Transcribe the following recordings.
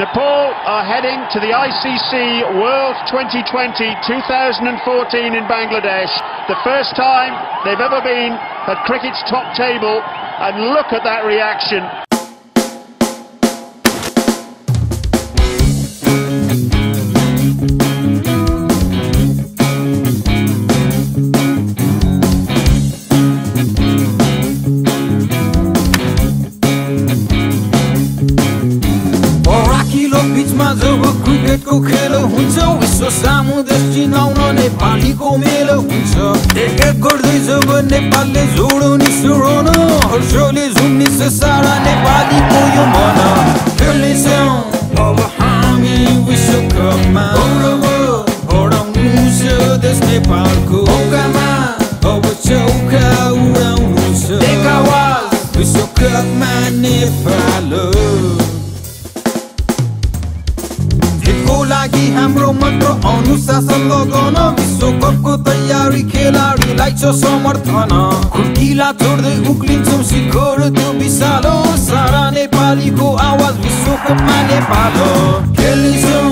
Nepal are heading to the ICC World 2020 2014 in Bangladesh. The first time they've ever been at cricket's top table. And look at that reaction. खेल हुन्छ विश्व सामु देश चिनाउन नेपालीको मेल हुन्छ एक एक गर्दै जब नेपालले जोडो सुरोन हर्षले झुम्निस सारा नेपालीको यो मन खेल्नेछौँ अब हामी छ देश नेपालको मौकामा अब चौका छ नेपाल हाम्रो मात्र अनुशासन लगाउन विश्वकपको तयारी खेलाडीलाई छ समर्थन। खुर्किला छोड्दै उक्लिन्छौँ शिखर त्यो विशालो सारा नेपालीको आवाज विश्वकपमा नेपाल खेल्छौँ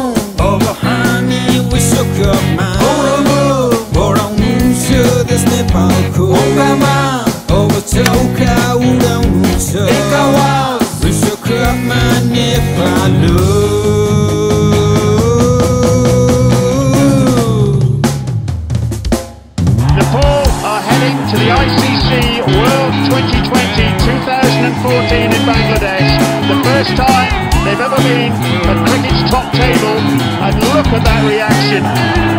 Nepal World 2020 2014 in Bangladesh. The first time they've ever been at cricket's top table, and look at that reaction.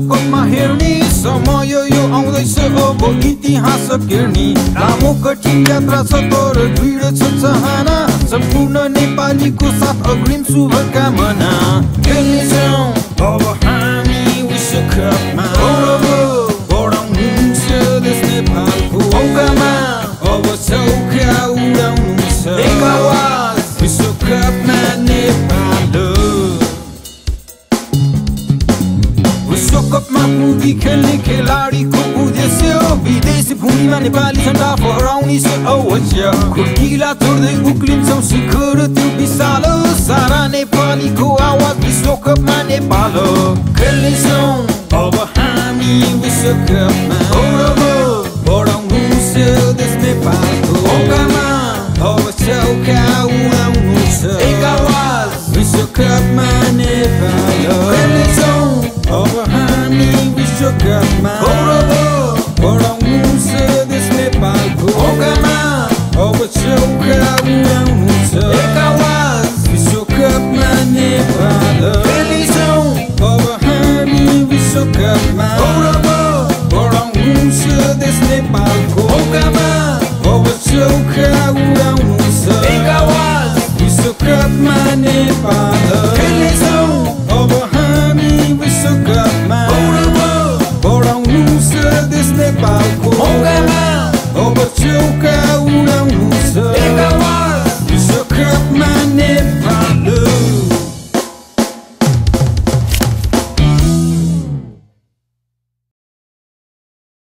विश्वकपमा हेर्ने समय यो आउँदैछ अब इतिहास किर्ने लामो कठिन यात्रा छ तर दृढ छ चाहना सम्पूर्ण नेपालीको साथ अग्रिम शुभकामना विदेशी भूमिमा नेपाली झन्डा फहराउने अवश्य खुर्किला छोड्दै उक्लिन्छौँ शिखर त्यो विशाल सारा नेपालीको आवाज विश्वकपमा नेपाल खेल्नेछौँ अब हामी विश्वकपमा बढाउनु देश नेपालको Nepal sokakma Borama Borang umsa des Nepal ko Okama. Oba soka urang umsa Ekawaz Visokatma Nepal Kelezo Oba hami visokatma Borama Borang umsa des Nepal